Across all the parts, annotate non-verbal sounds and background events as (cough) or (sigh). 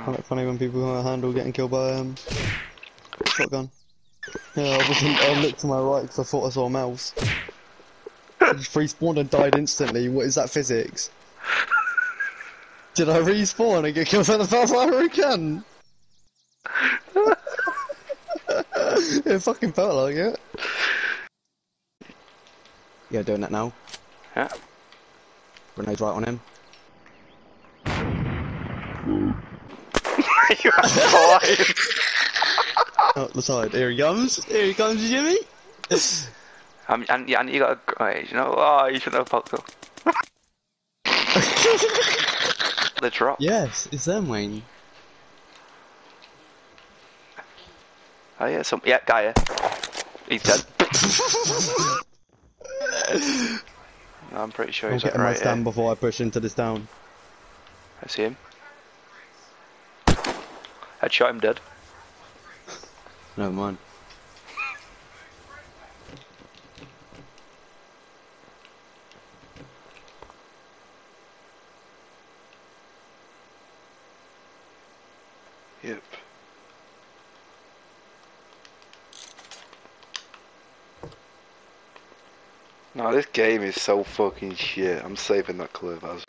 I find it funny when people can't handle getting killed by um shotgun. Yeah, I wasn't. I looked to my right because I thought I saw a mouse. I (laughs) just respawned and died instantly. What is that physics? Did I respawn and get killed by the Valfire again? (laughs) it fucking felt like it. Yeah, doing that now. Yeah. Grenade right on him. (laughs) you are alive. Out the side. Here he comes. Here he comes, Jimmy. (laughs) Um, and, yeah, and you got a right, you know. Oh, you should have fucked up. the drop. yes, it's them, Wayne. Oh yeah, some yeah guy. Yeah. He's dead. (laughs) I'm pretty sure I'm he's getting right my stand here. before I push into this town. I see him. Headshot him dead. No, mind. Yep. No, this game is so fucking shit. I'm saving that clip as.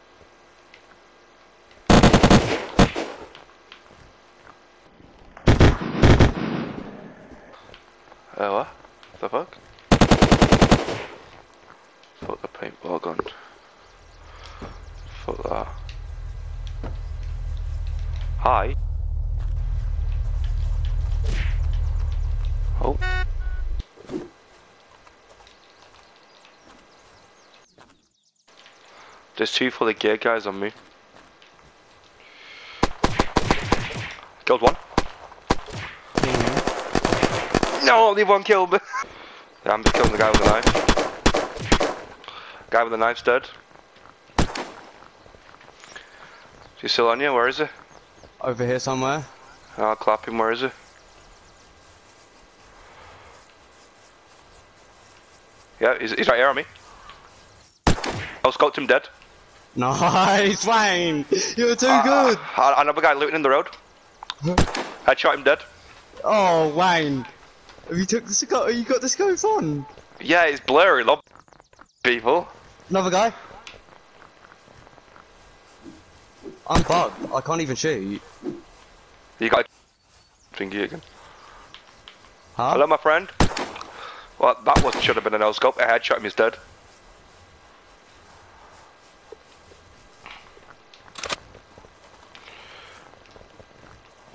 Oh what? The fuck? Fuck the paintball gun. Fuck that. Hi. Oh. There's two for the gear guys on me. Killed one. (laughs) No, only one (laughs) killed me. yeah, I'm just killing the guy with the knife. Guy with the knife's dead. Is he still on you? Where is he? Over here somewhere. I'll clap him. Where is he? Yeah, he's, he's right here on me. Oh, scoped him dead. Nice, Wayne. You're too Ah, good. ah, another guy looting in the road. I shot him dead. Oh, Wayne. Have you took the scope? You got the scope on? Yeah, it's blurry, love people. Another guy. I'm bugged. I can't even shoot. You got thingy again. Huh? Hello, my friend. Well, that was should have been an L scope. A headshot him, he's dead.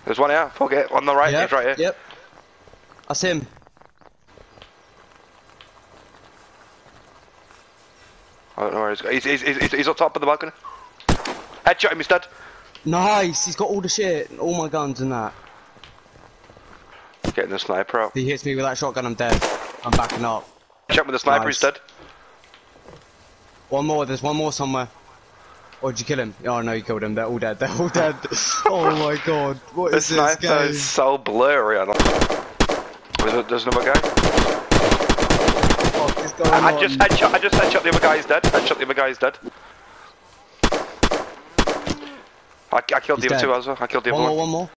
There's one here. Fuck it. On the right. Yep, He's right here. Yep. That's him. I don't know where he's, he's, he's, he's, he's up top of the balcony. Headshot him, he's dead. Nice. He's got all the shit, and all my guns and that. Getting the sniper out. If he hits me with that shotgun, I'm dead. I'm backing up. Check with the sniper, he's dead. One more. There's one more somewhere. Or did you kill him? Oh no, you killed him. They're all dead. They're all dead. (laughs) oh my god. What The is this sniper game? is so blurry. I don't there's, a, there's another guy. Oh, what is going I, I just headshot. I just headshot the other guy. He's dead. Headshot the other guy. He's dead. I, I killed He's the other dead. two as well. I killed the One other more, one. one more.